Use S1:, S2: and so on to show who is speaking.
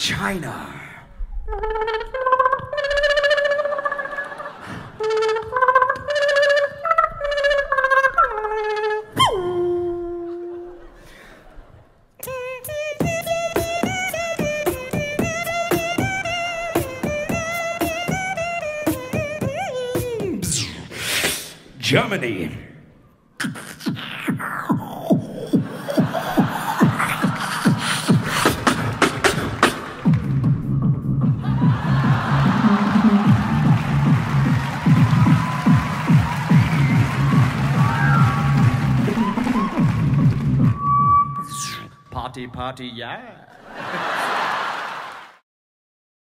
S1: China. Germany.
S2: party, party, yeah.